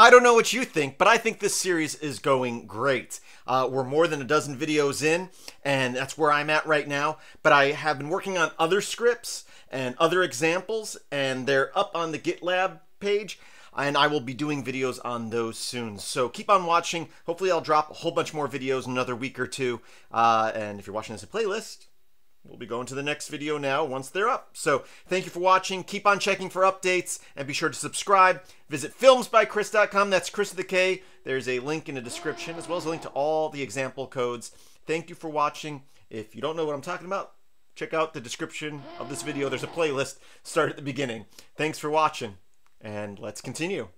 I don't know what you think, but I think this series is going great. Uh, we're more than a dozen videos in, and that's where I'm at right now. But I have been working on other scripts and other examples, and they're up on the GitLab page and I will be doing videos on those soon. So keep on watching. Hopefully, I'll drop a whole bunch more videos in another week or two. Uh, and if you're watching this in playlist, we'll be going to the next video now once they're up. So thank you for watching. Keep on checking for updates and be sure to subscribe. Visit filmsbykris.com. That's Chris with a K. There's a link in the description as well as a link to all the example codes. Thank you for watching. If you don't know what I'm talking about, check out the description of this video. There's a playlist. Start at the beginning. Thanks for watching and let's continue.